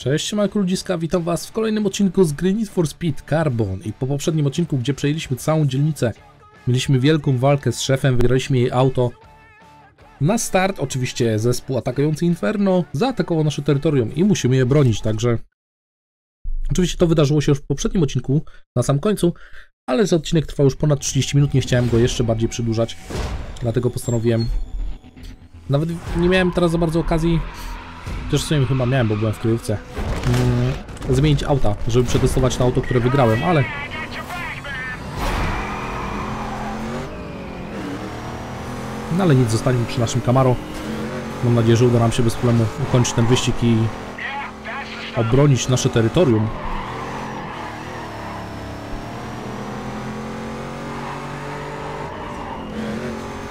Cześć, siemanko ludziska, witam was w kolejnym odcinku z gry Need for Speed Carbon i po poprzednim odcinku, gdzie przejęliśmy całą dzielnicę, mieliśmy wielką walkę z szefem, wygraliśmy jej auto. Na start oczywiście zespół atakujący Inferno zaatakował nasze terytorium i musimy je bronić, także... Oczywiście to wydarzyło się już w poprzednim odcinku, na sam końcu, ale że odcinek trwał już ponad 30 minut, nie chciałem go jeszcze bardziej przedłużać, dlatego postanowiłem... Nawet nie miałem teraz za bardzo okazji też w sumie chyba miałem, bo byłem w kryjówce. Mm, zmienić auta, żeby przetestować to auto, które wygrałem, ale... No ale nic, zostaniemy przy naszym Camaro. Mam nadzieję, że uda nam się bez problemu ukończyć ten wyścig i obronić nasze terytorium.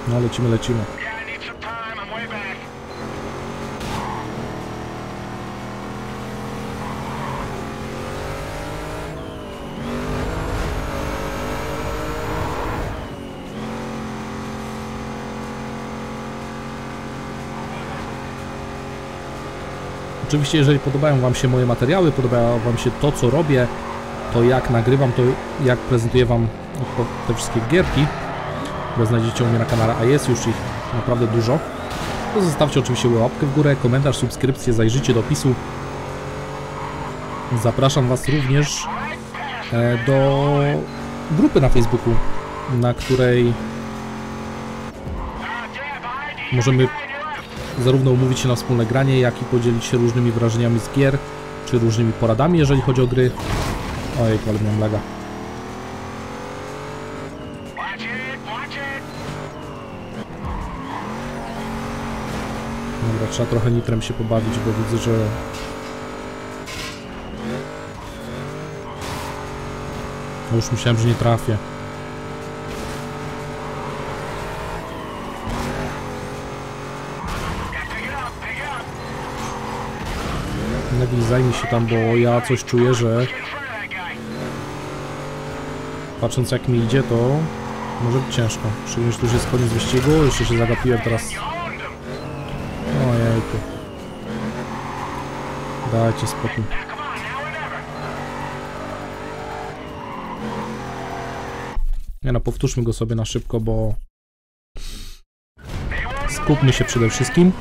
No lecimy, lecimy. Oczywiście, jeżeli podobają Wam się moje materiały, podoba Wam się to, co robię, to jak nagrywam, to jak prezentuję Wam te wszystkie gierki, które znajdziecie u mnie na kanale, a jest już ich naprawdę dużo, to zostawcie oczywiście łapkę w górę, komentarz, subskrypcję, zajrzyjcie do opisu. Zapraszam Was również e, do grupy na Facebooku, na której możemy. Zarówno umówić się na wspólne granie, jak i podzielić się różnymi wrażeniami z gier, czy różnymi poradami, jeżeli chodzi o gry. Ojej, ale miałem laga. Dobra, trzeba trochę nitrem się pobawić, bo widzę, że... No już myślałem, że nie trafię. Naglizajmy się tam, bo ja coś czuję, że patrząc jak mi idzie, to może być ciężko. Szczególnie, że tu już jest koniec wyścigu, jeszcze się zagapiłem teraz. Ojejku. Dajcie spokój. Nie no, powtórzmy go sobie na szybko, bo skupmy się przede wszystkim.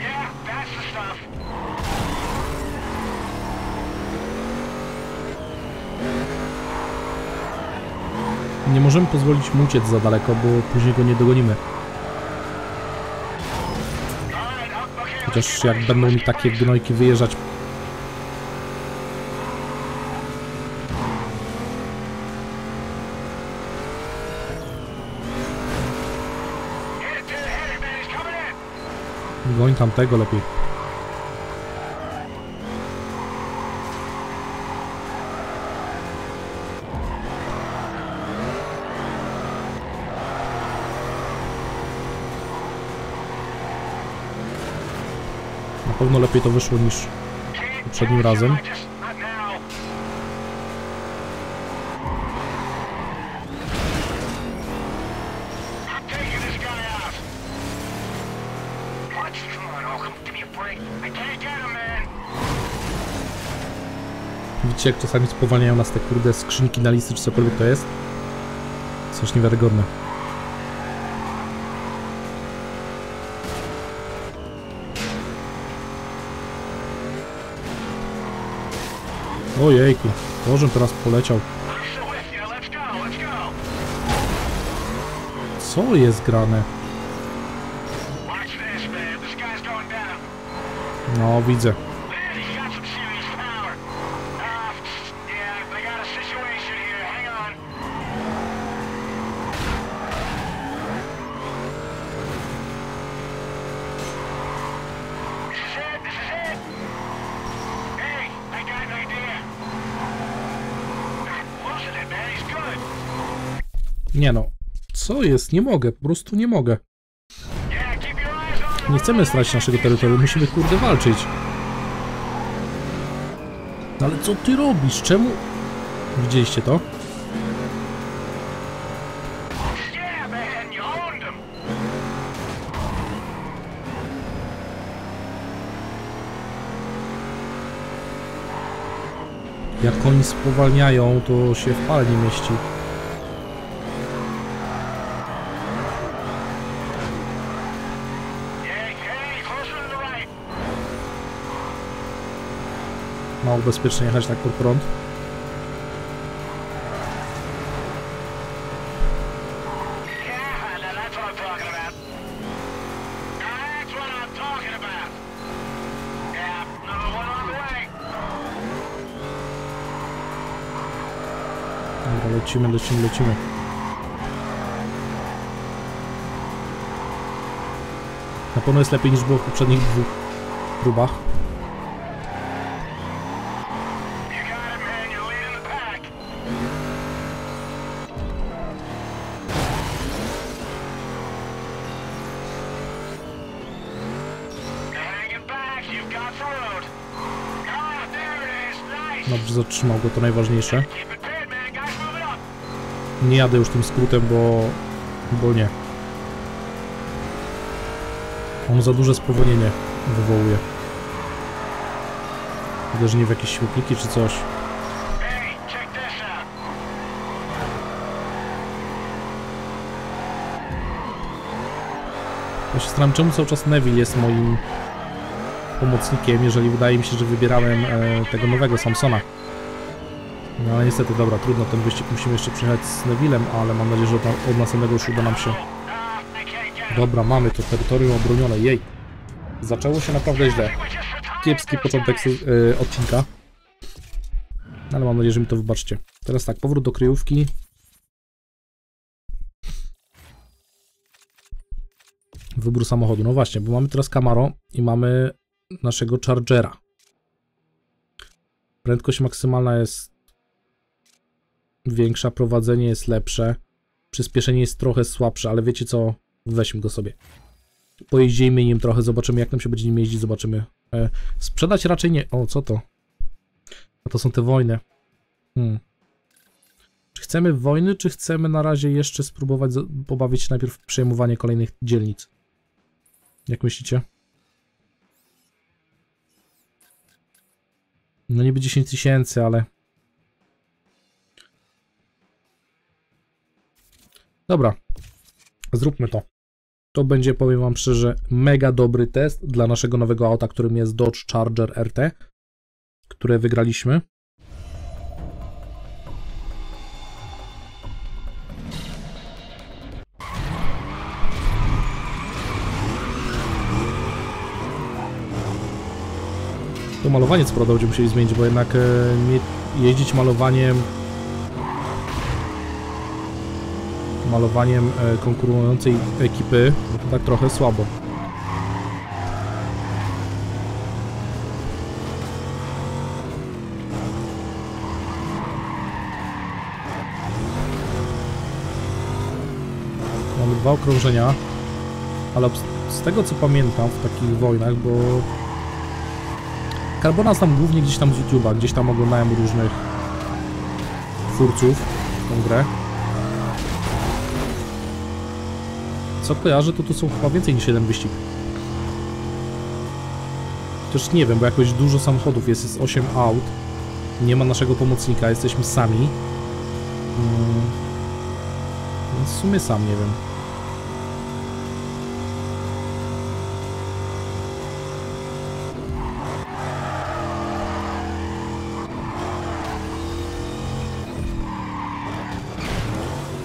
Yeah, that's the stuff. Nie możemy pozwolić mu uciec za daleko, bo później go nie dogonimy. Chociaż jak będą mi takie gnojki wyjeżdżać. Goń tamtego lepiej. Pewno lepiej to wyszło niż poprzednim razem. Widzicie jak czasami spowalniają nas te kurde skrzynki na listy czy cokolwiek to jest? Coś niewiarygodne. Ojejku, Bożem teraz poleciał. Co jest grane? No, widzę. Co jest? Nie mogę, po prostu nie mogę. Nie chcemy stracić naszego terytorium, musimy kurde walczyć. No ale co ty robisz? Czemu? Widzieliście to? Jak oni spowalniają, to się w palni mieści. Mało bezpiecznie jechać tak pod prąd. Dobra, lecimy, lecimy, lecimy. Na pewno jest lepiej niż było w poprzednich dwóch próbach. Dobrze zatrzymał go, to najważniejsze. Nie jadę już tym skrótem, bo... bo nie. On za duże spowolnienie wywołuje. Uderzenie w jakieś śmietniki czy coś. Ja się zastanawiam, czemu cały czas Neville jest moim pomocnikiem, jeżeli wydaje mi się, że wybierałem e, tego nowego Samsona. No ale niestety, dobra, trudno, ten wyścig musimy jeszcze przejechać z Nevillem, ale mam nadzieję, że od, od następnego już uda nam się. Dobra, mamy to terytorium obronione, jej. Zaczęło się naprawdę źle. Kiepski początek e, odcinka. No, Ale mam nadzieję, że mi to wybaczcie. Teraz tak, powrót do kryjówki. Wybór samochodu. No właśnie, bo mamy teraz Camaro i mamy naszego Chargera. Prędkość maksymalna jest większa, prowadzenie jest lepsze, przyspieszenie jest trochę słabsze, ale wiecie co? Weźmy go sobie. Pojeździmy nim trochę, zobaczymy jak nam się będzie nim jeździć, zobaczymy. E, sprzedać raczej nie. O, co to? A to są te wojny. Hmm. Czy chcemy wojny, czy chcemy na razie jeszcze spróbować pobawić się najpierw przejmowanie kolejnych dzielnic? Jak myślicie? No niby 10 tysięcy, ale... Dobra. Zróbmy to. To będzie, powiem wam szczerze, mega dobry test dla naszego nowego auta, którym jest Dodge Charger RT, które wygraliśmy. Malowanie co prawda będziemy musieli zmienić, bo jednak e, jeździć malowaniem malowaniem e, konkurującej ekipy to tak trochę słabo. Mamy dwa okrążenia, ale z tego co pamiętam w takich wojnach, bo Carbona znam głównie gdzieś tam z YouTube'a, gdzieś tam oglądałem różnych twórców tą grę. Co kojarzę, to tu są chyba więcej niż jeden wyścig. Chociaż nie wiem, bo jakoś dużo samochodów jest, jest 8 aut. Nie ma naszego pomocnika, jesteśmy sami. Mm. Więc w sumie sam nie wiem.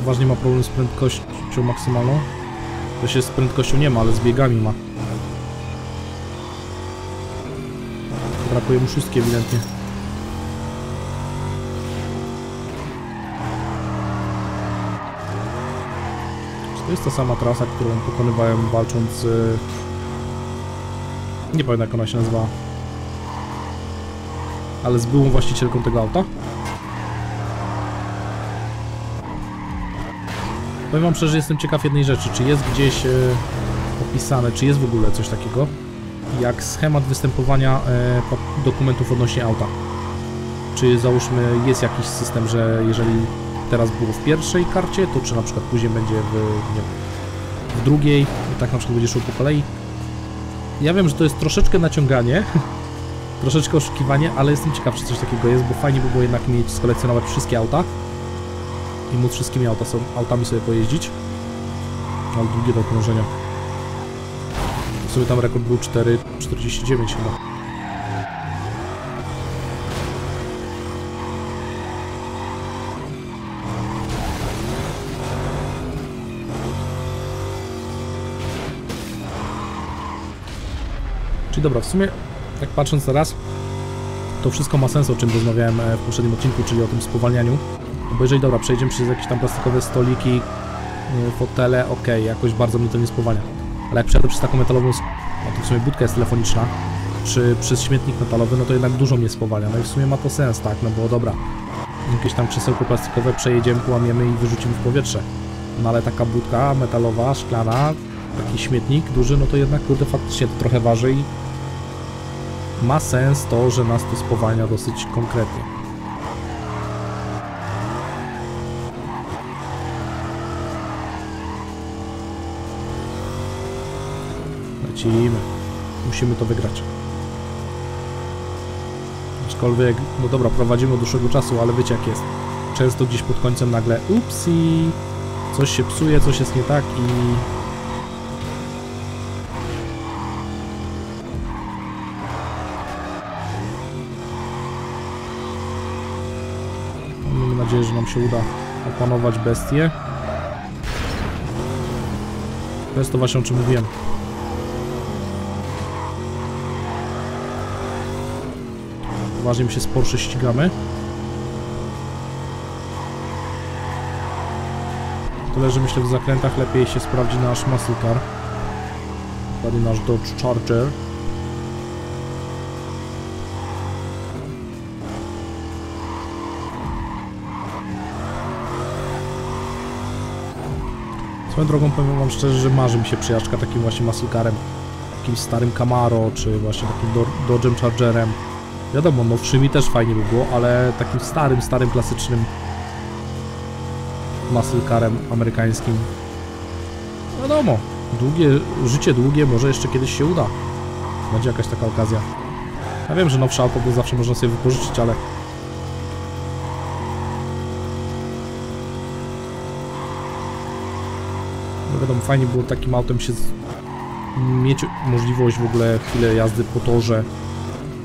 Poważnie ma problem z prędkością maksymalną. To się z prędkością nie ma, ale z biegami ma. Brakuje mu szóstki ewidentnie. Czy to jest ta sama trasa, którą pokonywałem walcząc. Nie pamiętam jak ona się nazywa. Ale z byłą właścicielką tego auta? Powiem wam szczerze, jestem ciekaw jednej rzeczy, czy jest gdzieś e, opisane, czy jest w ogóle coś takiego, jak schemat występowania e, dokumentów odnośnie auta. Czy załóżmy jest jakiś system, że jeżeli teraz było w pierwszej karcie, to czy na przykład później będzie w, nie w drugiej, tak na przykład będzie szło po kolei. Ja wiem, że to jest troszeczkę naciąganie, troszeczkę oszukiwanie, ale jestem ciekaw, czy coś takiego jest, bo fajnie by było jednak mieć, skolekcjonować wszystkie auta i móc wszystkimi auta, autami sobie pojeździć. Ale długie do okrążenia. W sumie tam rekord był 4,49 chyba. Czyli dobra, w sumie tak patrząc teraz, to wszystko ma sens, o czym rozmawiałem e, w poprzednim odcinku, czyli o tym spowalnianiu. No Bo jeżeli dobra, przejdziemy przez jakieś tam plastikowe stoliki, yy, fotele, ok, jakoś bardzo mnie to nie spowalnia. Ale jak przejadę przez taką metalową, s- no to w sumie budka jest telefoniczna, czy przez śmietnik metalowy, no to jednak dużo mnie spowalnia. No i w sumie ma to sens, tak, no bo dobra, jakieś tam krzesełko plastikowe przejedziemy, połamiemy i wyrzucimy w powietrze. No ale taka budka metalowa, szklana, taki śmietnik duży, no to jednak kurde faktycznie to trochę waży i ma sens to, że nas to spowalnia dosyć konkretnie. Lecimy. Musimy to wygrać. Aczkolwiek, no dobra, prowadzimy od dłuższego czasu, ale wiecie jak jest. Często gdzieś pod końcem nagle upsi, coś się psuje, coś jest nie tak i Mamy nadzieję, że nam się uda opanować bestię. To jest to właśnie o czym mówiłem. Poważnie mi się z Porsche ścigamy. Tyle, że myślę w zakrętach lepiej się sprawdzi nasz muscle car. Dokładnie nasz Dodge Charger. Swoją drogą powiem wam szczerze, że marzy mi się przejażdżka takim właśnie muscle-carem, jakimś starym Camaro, czy właśnie takim Do- Dodge'em Chargerem. Wiadomo, nowszymi też fajnie by było, ale takim starym, starym, klasycznym muscle-carem amerykańskim. Wiadomo, długie, życie długie, może jeszcze kiedyś się uda. Będzie jakaś taka okazja. Ja wiem, że nowsze auto to zawsze można sobie wypożyczyć, ale No wiadomo, fajnie było takim autem się mieć możliwość w ogóle chwilę jazdy po torze.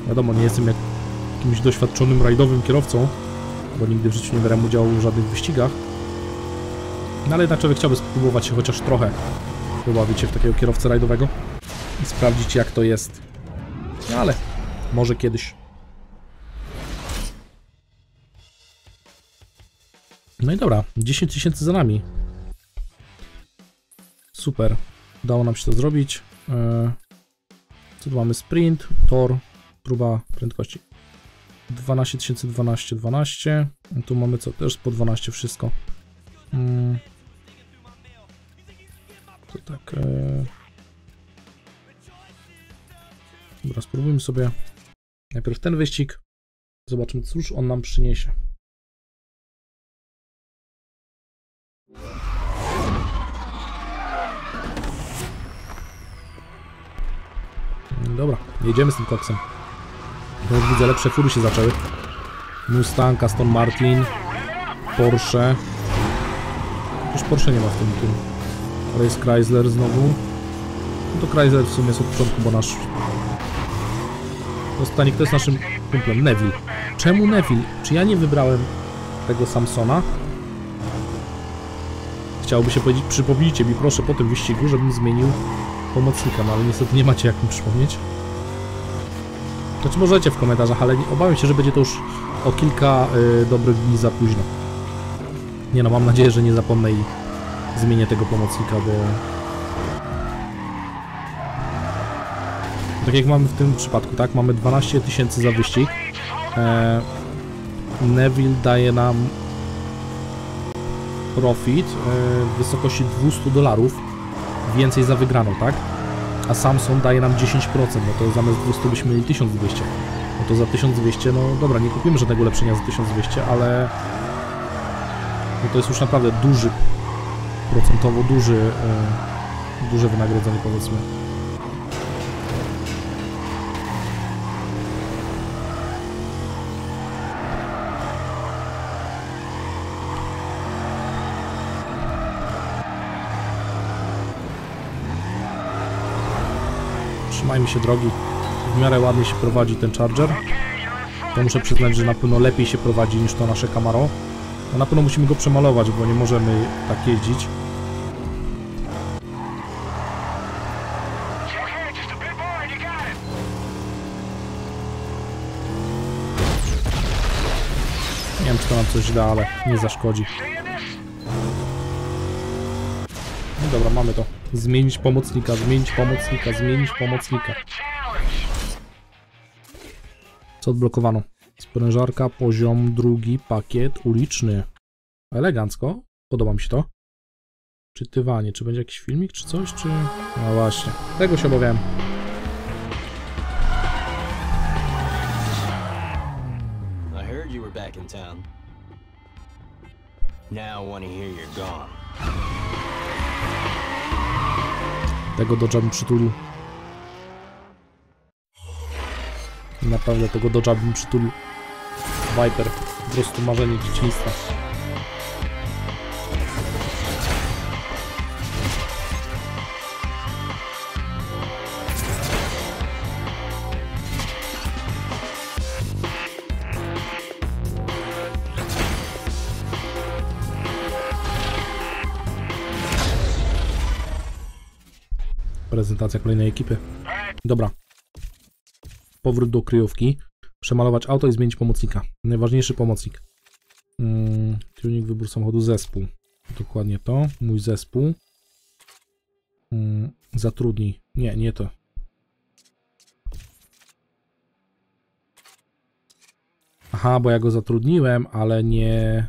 Wiadomo, nie jestem jak jakimś doświadczonym rajdowym kierowcą, bo nigdy w życiu nie brałem udziału w żadnych wyścigach. No ale jednak człowiek chciałby spróbować się chociaż trochę wybawić w takiego kierowcę rajdowego i sprawdzić jak to jest. No ale może kiedyś. No i dobra, 10 tysięcy za nami. Super. Udało nam się to zrobić. Eee, Co tu mamy? Sprint, tor, próba prędkości. 12 tysięcy, 12, 12. Tu mamy co? Też po 12 wszystko. Mm. To tak. Eee... Dobra, spróbujmy sobie najpierw ten wyścig. Zobaczymy, cóż on nam przyniesie. Dobra, jedziemy z tym koksem. Bo jak widzę, lepsze fury się zaczęły. Mustang, Aston Martin, Porsche. Już Porsche nie ma w tym tym. Race Chrysler znowu. No to Chrysler w sumie jest od początku, bo nasz... To pytanie, kto jest naszym kumplem? Neville. Czemu Neville? Czy ja nie wybrałem tego Samsona? Chciałoby się powiedzieć, przypomnijcie mi proszę po tym wyścigu, żebym zmienił pomocnika, no ale niestety nie macie jak mi przypomnieć. Znaczy możecie w komentarzach, ale obawiam się, że będzie to już o kilka y, dobrych dni za późno. Nie no, mam nadzieję, że nie zapomnę i zmienię tego pomocnika, bo... Tak jak mamy w tym przypadku, tak? Mamy 12 tysięcy za wyścig. E, Neville daje nam profit e, w wysokości 200 dolarów więcej za wygraną, tak? A Samsung daje nam 10%, no to zamiast 200 byśmy mieli 1200. No to za 1200, no dobra, nie kupimy żadnego ulepszenia za 1200, ale no to jest już naprawdę duży, procentowo duży, e, duże wynagrodzenie powiedzmy. Trzymajmy się drogi. W miarę ładnie się prowadzi ten Charger. To muszę przyznać, że na pewno lepiej się prowadzi niż to nasze Camaro. No na pewno musimy go przemalować, bo nie możemy tak jeździć. Nie wiem, czy to nam coś da, ale nie zaszkodzi. No dobra, mamy to. Zmienić pomocnika, zmienić pomocnika, zmienić pomocnika. Co odblokowano? Sprężarka, poziom drugi, pakiet uliczny. Elegancko. Podoba mi się to. Czytywanie. Czy będzie jakiś filmik, czy coś, czy... No właśnie. Tego się obawiałem. Now I want to hear you're gone. Tego Dodge'a bym przytulił. Naprawdę tego Dodge'a bym przytulił. Viper. Po prostu marzenie dzieciństwa. Prezentacja kolejnej ekipy. Dobra. Powrót do kryjówki. Przemalować auto i zmienić pomocnika. Najważniejszy pomocnik. Mm, tuning, wybór samochodu, zespół. Dokładnie to. Mój zespół. Mm, zatrudnij. Nie, nie to. Aha, bo ja go zatrudniłem, ale nie...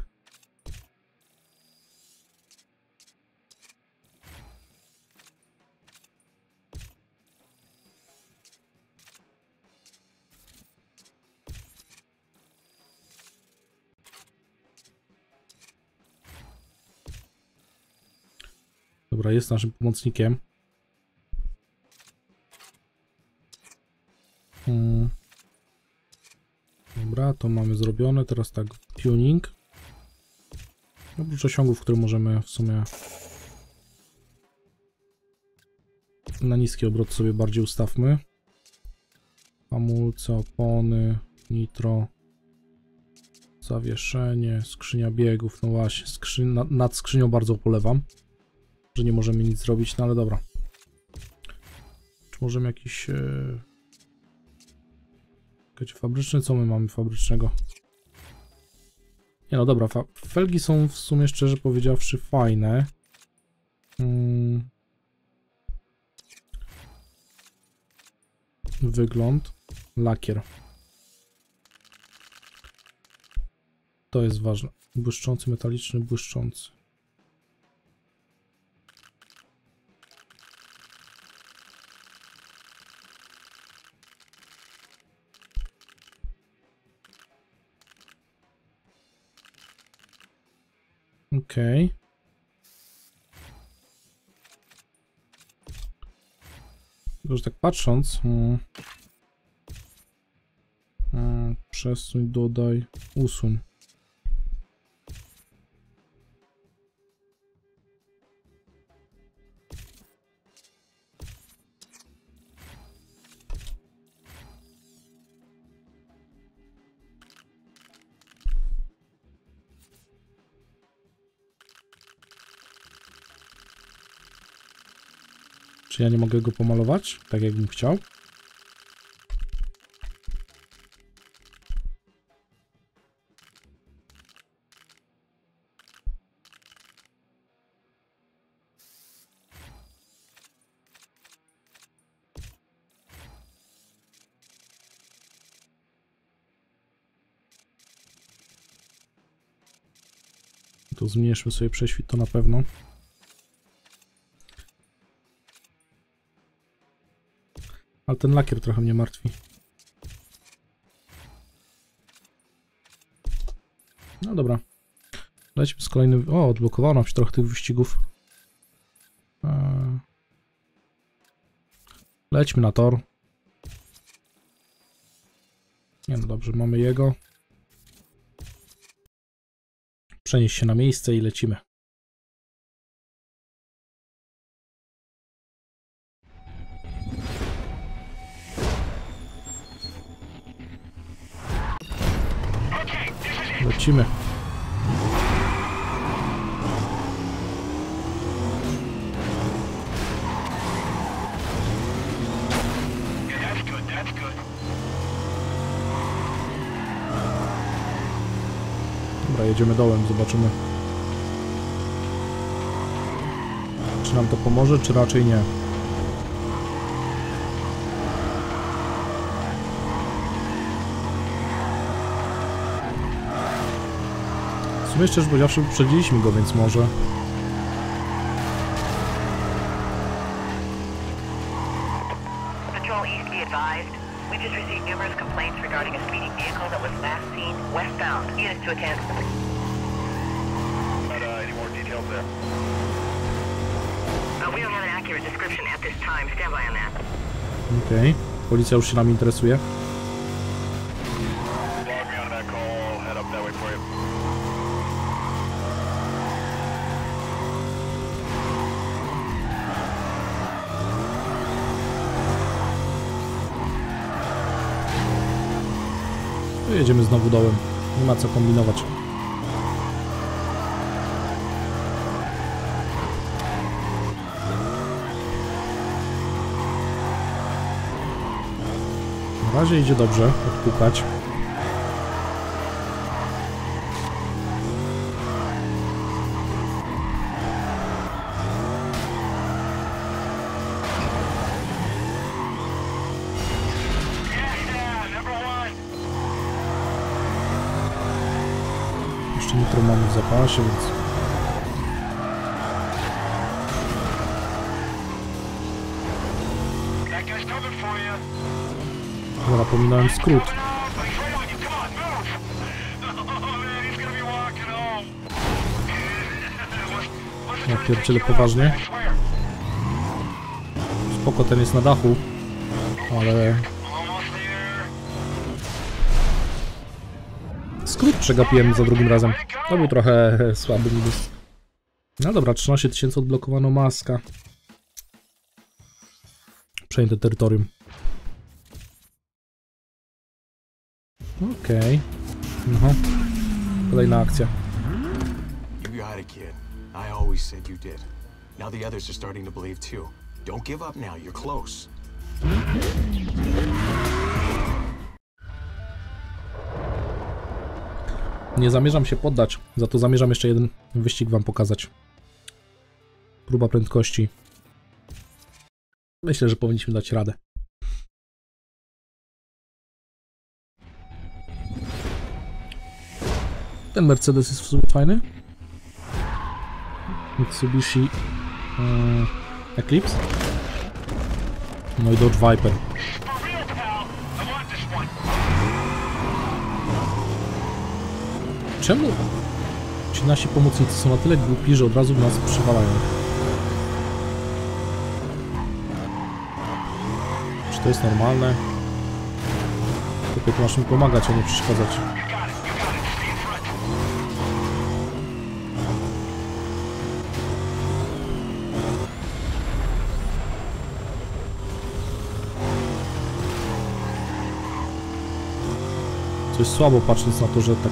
Dobra, jest naszym pomocnikiem. Mm. Dobra, to mamy zrobione. Teraz tak, tuning. Oprócz osiągów, które możemy w sumie na niski obrot sobie bardziej ustawmy. Hamulce, opony, nitro, zawieszenie, skrzynia biegów. No właśnie, nad skrzynią bardzo polewam że nie możemy nic zrobić, no ale dobra. Czy możemy jakiś... Yy... Czekajcie, fabryczny? Co my mamy fabrycznego? Nie no dobra, felgi są w sumie szczerze powiedziawszy fajne. Mm. Wygląd. Lakier. To jest ważne. Błyszczący, metaliczny, błyszczący. Okej. Tylko, że tak patrząc... Hmm, hmm, przesuń, dodaj, usuń. Czy ja nie mogę go pomalować, tak jakbym chciał? To zmniejszymy sobie prześwit, to na pewno. Ale ten lakier trochę mnie martwi. No dobra. Lećmy z kolejnym... O, odblokowano nam się trochę tych wyścigów. Eee. Lećmy na tor. Nie no dobrze, mamy jego. Przenieś się na miejsce i lecimy. Lecimy. Dobra, jedziemy dołem, zobaczymy. Czy nam to pomoże, czy raczej nie? Description at this time. Stand by on that. Okej. Policja już się nami interesuje. Jedziemy znowu dołem. Nie ma co kombinować. Na razie idzie dobrze, odpukać. Nitro mamy w zapasie, więc... Dobra, pominąłem skrót. Ja pierdzielę poważnie. Spoko, ten jest na dachu. Ale przegapiłem za drugim razem. To był trochę słaby minus. No dobra, 13 tysięcy odblokowano maska. Przejęte terytorium. Okej. No. Kolejna akcja. You got it, kid. I always said you did. Now the others are starting to believe too. Don't give up now. You're close. Nie zamierzam się poddać, za to zamierzam jeszcze jeden wyścig wam pokazać. Próba prędkości. Myślę, że powinniśmy dać radę. Ten Mercedes jest w sumie fajny. Mitsubishi e, Eclipse. No i Dodge Viper. Czemu ci nasi pomocnicy są na tyle głupi, że od razu nas przywalają? Czy to jest normalne? Tylko masz mi pomagać, a nie przeszkadzać. You got it. You got it. Stay in front. Co jest słabo patrząc na to, że tak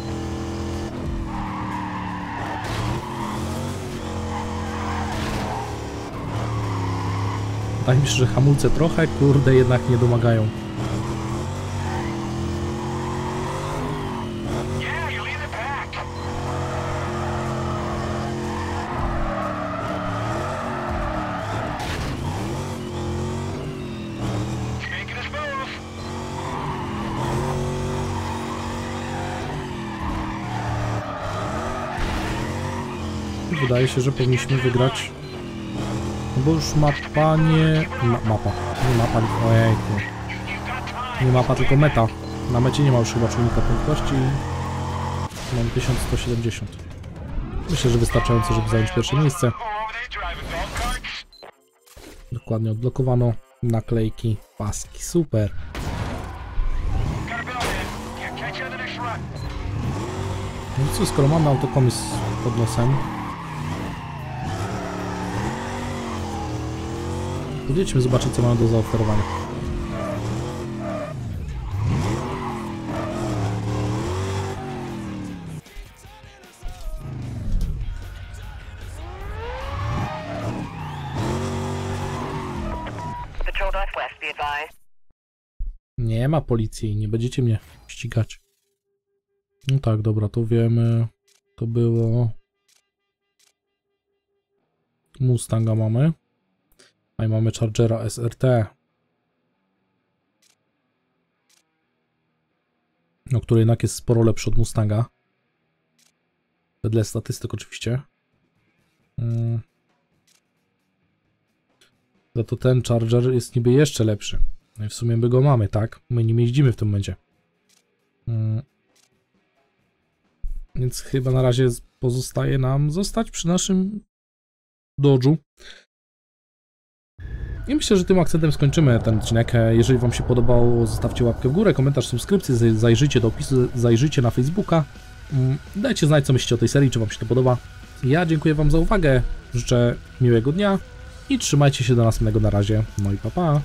Wydaje mi się, że hamulce trochę, kurde, jednak nie domagają. Wydaje się, że powinniśmy wygrać. No bo już mapa nie... Ma, mapa. Nie ojejku. You've got time. Nie mapa, tylko meta. Na mecie nie ma już chyba czujnika prędkości. Mam 1170. Myślę, że wystarczająco, żeby zająć pierwsze miejsce. Dokładnie odblokowano naklejki, paski, super. No i co, skoro mamy autokomis pod nosem, podjedźmy zobaczyć, co mamy do zaoferowania. Nie ma policji, nie będziecie mnie ścigać. No tak, dobra, to wiemy. To było. Mustanga mamy. A i mamy Chargera SRT. No, który jednak jest sporo lepszy od Mustanga. Wedle statystyk oczywiście. Mm. Za to ten Charger jest niby jeszcze lepszy. No i w sumie my go mamy, tak? My nim jeździmy w tym momencie. Mm. Więc chyba na razie pozostaje nam zostać przy naszym Dodge'u. I myślę, że tym akcentem skończymy ten odcinek. Jeżeli Wam się podobało, zostawcie łapkę w górę, komentarz, subskrypcję, zaj- zajrzyjcie do opisu, zajrzyjcie na Facebooka. Mm, Dajcie znać, co myślicie o tej serii, czy Wam się to podoba. Ja dziękuję Wam za uwagę, życzę miłego dnia i trzymajcie się do następnego na razie. No i pa pa.